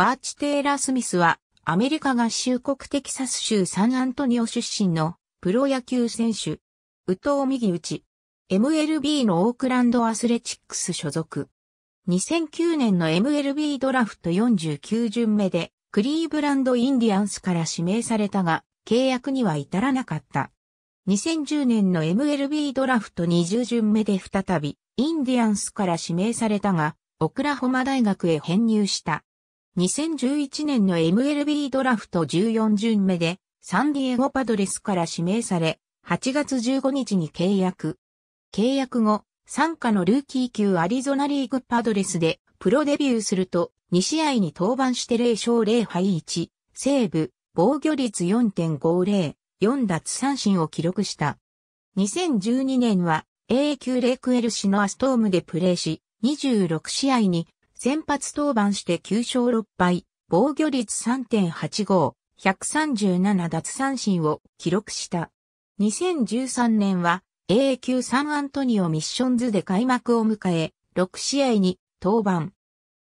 バーチ・テイラー・スミスは、アメリカ合衆国テキサス州サンアントニオ出身のプロ野球選手。宇藤右打ち。MLB のオークランドアスレチックス所属。2009年の MLB ドラフト49巡目でクリーブランドインディアンスから指名されたが、契約には至らなかった。2010年の MLB ドラフト20巡目で再びインディアンスから指名されたが、オクラホマ大学へ編入した。2011年の MLB ドラフト14巡目でサンディエゴパドレスから指名され、8月15日に契約。契約後、参加のルーキー級アリゾナリーグパドレスでプロデビューすると、2試合に登板して0勝0敗1、セーブ、防御率4.50、4奪三振を記録した。2012年は A 級レクエルシのアストームでプレーし、26試合に先発登板して9勝6敗、防御率3.85、137奪三振を記録した。2013年は A 級サンアントニオミッションズで開幕を迎え、6試合に登板。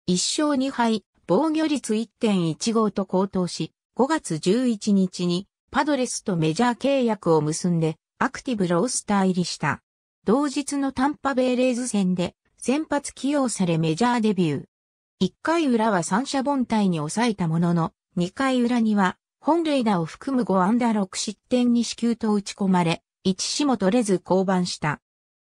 1勝2敗、防御率1.15と高騰し、5月11日にパドレスとメジャー契約を結んでアクティブロースター入りした。同日のタンパベイレーズ戦で先発起用されメジャーデビュー。1回裏は三者凡退に抑えたものの、2回裏には本塁打を含む5安打6失点に死球と打ち込まれ、1死も取れず降板した。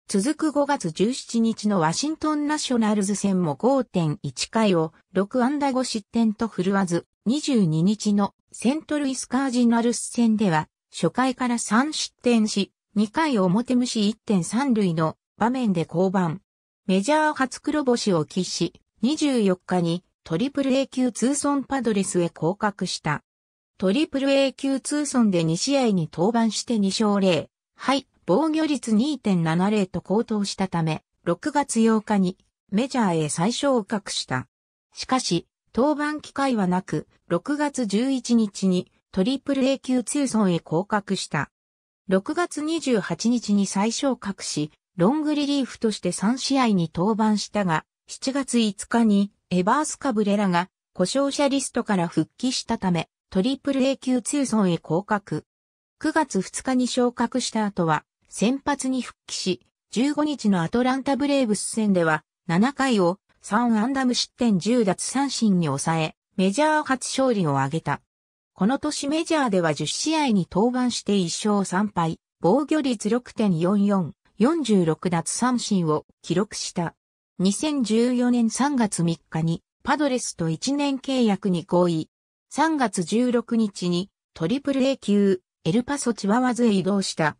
続く5月17日のワシントンナショナルズ戦も5.1回を6安打5失点と振るわず、22日のセントルイスカージナルス戦では初回から3失点し、2回表無視1.3塁の場面で降板。メジャー初黒星を喫し、24日にトリプル A 級ツーソンパドレスへ降格した。トリプル A 級ツーソンで2試合に登板して2勝0。はい、防御率2.70と高騰したため、6月8日にメジャーへ再昇格した。しかし、登板機会はなく、6月11日にトリプル A 級ツーソンへ降格した。6月28日に再昇格し、ロングリリーフとして3試合に登板したが、7月5日にエバースカブレラが故障者リストから復帰したため、トリプル A 級ツーソンへ降格。9月2日に昇格した後は、先発に復帰し、15日のアトランタブレーブス戦では、7回を3安打無失点10奪三振に抑え、メジャー初勝利を挙げた。この年メジャーでは10試合に登板して1勝3敗、防御率6.44、46奪三振を記録した。2014年3月3日にパドレスと1年契約に合意。3月16日にトリプル A 級エルパソチワワズへ移動した。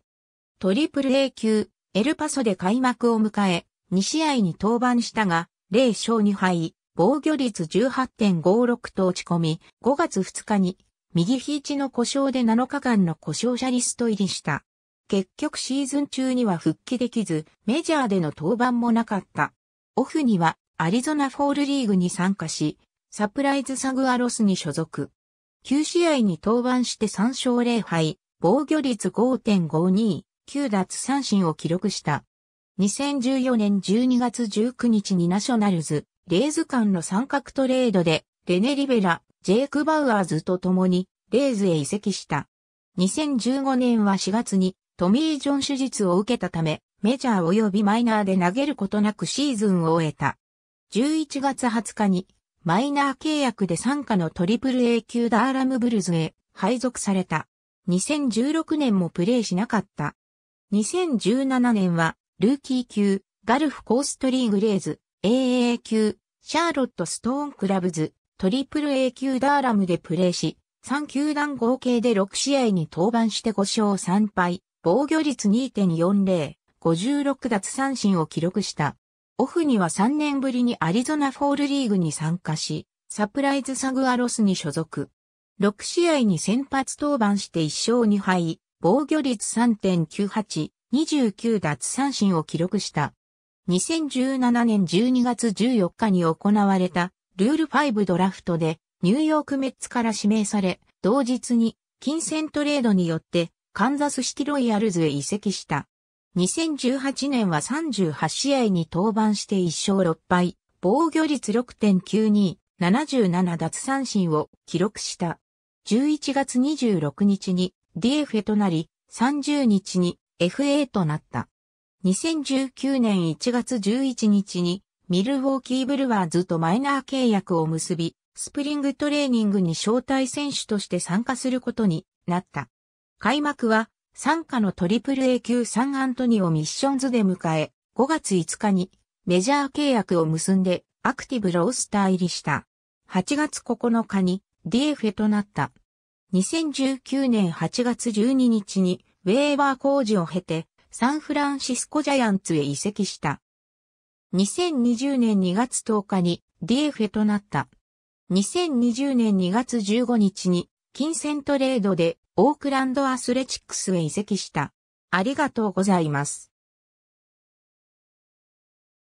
トリプル A 級、エルパソで開幕を迎え、2試合に登板したが、0勝2敗、防御率18.56と落ち込み、5月2日に、右肘の故障で7日間の故障者リスト入りした。結局シーズン中には復帰できず、メジャーでの登板もなかった。オフには、アリゾナフォールリーグに参加し、サプライズサグアロスに所属。9試合に登板して3勝0敗、防御率5.52、9奪三振を記録した。2014年12月19日にナショナルズ、レーズ間の三角トレードで、レネ・リベラ、ジェイク・バウアーズと共に、レーズへ移籍した。2015年は4月に、トミー・ジョン手術を受けたため、メジャー及びマイナーで投げることなくシーズンを終えた。11月20日に、マイナー契約で参加のトリプル A 級ダーラムブルズへ配属された。2016年もプレーしなかった。2017年は、ルーキー級、ガルフコーストリーグレーズ、AA 級、シャーロットストーンクラブズ、トリプル A 級ダーラムでプレーし、3球団合計で6試合に登板して5勝3敗、防御率2.40、56奪三振を記録した。オフには3年ぶりにアリゾナフォールリーグに参加し、サプライズサグアロスに所属。6試合に先発登板して1勝2敗、防御率3.98、29奪三振を記録した。2017年12月14日に行われたルール5ドラフトでニューヨークメッツから指名され、同日に金銭トレードによってカンザスシティロイヤルズへ移籍した。2018年は38試合に登板して1勝6敗、防御率6.92、77奪三振を記録した。11月26日に DFA となり、30日に FA となった。2019年1月11日にミルウォーキーブルワーズとマイナー契約を結び、スプリングトレーニングに招待選手として参加することになった。開幕は、参加のトリプル A 級サンアントニオミッションズで迎え、5月5日にメジャー契約を結んでアクティブロースター入りした。8月9日に DFA となった。2019年8月12日にウェーバー工事を経てサンフランシスコジャイアンツへ移籍した。2020年2月10日に DFA となった。2020年2月15日に金銭トレードでオークランドアスレチックスへ移籍した。ありがとうございます。